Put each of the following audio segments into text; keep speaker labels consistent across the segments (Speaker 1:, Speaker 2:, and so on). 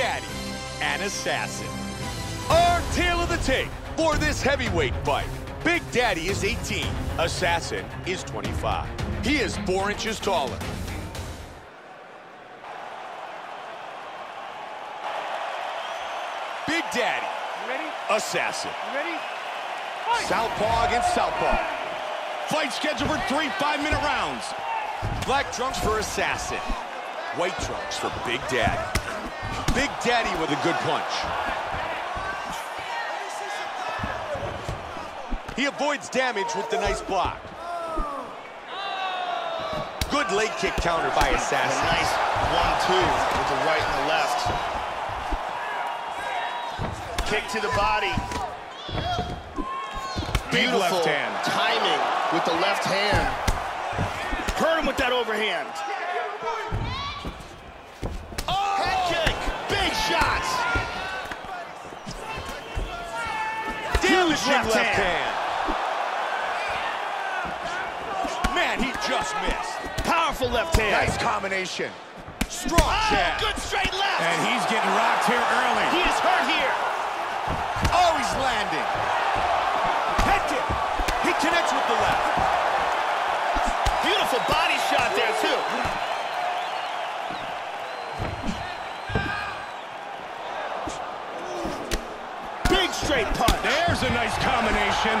Speaker 1: Daddy, an assassin. Our tale of the tape for this heavyweight fight. Big Daddy is 18, Assassin is 25. He is four inches taller. Big Daddy,
Speaker 2: ready?
Speaker 1: Assassin.
Speaker 2: You ready?
Speaker 1: Southpaw against Southpaw. Fight scheduled for three five-minute rounds. Black trunks for Assassin. White trunks for Big Daddy. Big Daddy with a good punch. He avoids damage with the nice block. Good leg kick counter by Assassin.
Speaker 3: A nice one-two with the right and the left. Kick to the body. Beautiful
Speaker 1: left hand.
Speaker 3: timing with the left hand. Hurt him with that overhand. Left
Speaker 1: left,
Speaker 3: hand.
Speaker 1: hand. Man, he just missed.
Speaker 3: Powerful left hand.
Speaker 1: Nice combination. Strong
Speaker 3: Oh,
Speaker 1: jab.
Speaker 3: good straight left.
Speaker 1: And he's getting rocked here early.
Speaker 3: he is hurt here.
Speaker 1: Oh, he's landing. Head kick. He connects with the left.
Speaker 3: Straight punch.
Speaker 1: There's a nice combination.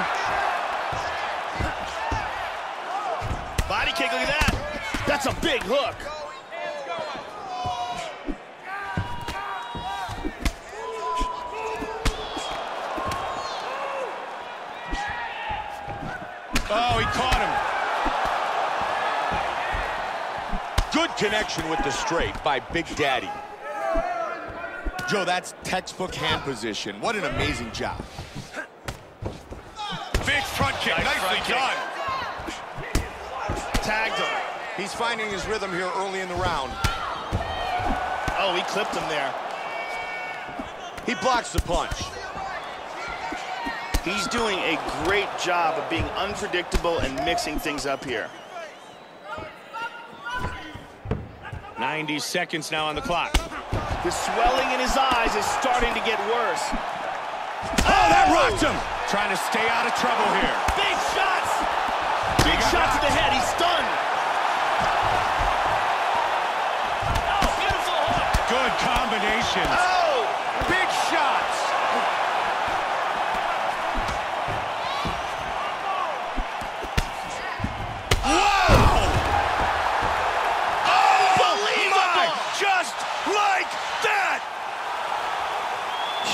Speaker 3: Body kick, look at that. That's a big hook.
Speaker 1: Oh, he caught him. Good connection with the straight by Big Daddy. Joe, that's textbook hand position. What an amazing job. Big front kick.
Speaker 3: Nice
Speaker 1: Nicely
Speaker 3: front kick.
Speaker 1: done.
Speaker 3: Tagged him.
Speaker 1: He's finding his rhythm here early in the round.
Speaker 3: Oh, he clipped him there.
Speaker 1: He blocks the punch.
Speaker 3: He's doing a great job of being unpredictable and mixing things up here.
Speaker 2: 90 seconds now on the clock.
Speaker 3: The swelling in his eyes is starting to get worse.
Speaker 1: Oh, that oh! rocked him. Trying to stay out of trouble here.
Speaker 3: Big shots! Big
Speaker 1: got
Speaker 3: shot to the head. He's stunned. Oh, beautiful hook.
Speaker 1: Good combinations.
Speaker 3: Oh!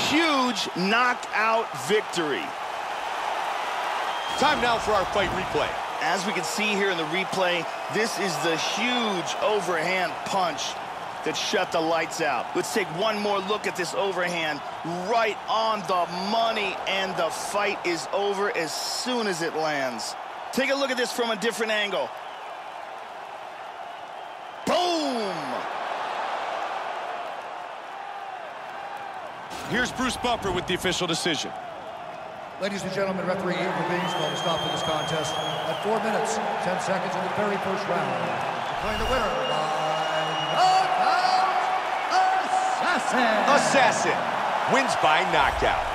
Speaker 3: Huge knockout victory.
Speaker 1: Time now for our fight replay.
Speaker 3: As we can see here in the replay, this is the huge overhand punch that shut the lights out. Let's take one more look at this overhand right on the money, and the fight is over as soon as it lands. Take a look at this from a different angle.
Speaker 1: Here's Bruce Buffer with the official decision.
Speaker 4: Ladies and gentlemen, referee Ian Levine called a stop to this contest at 4 minutes, 10 seconds in the very first round. Declaring the winner by knockout, Assassin!
Speaker 1: Assassin wins by knockout.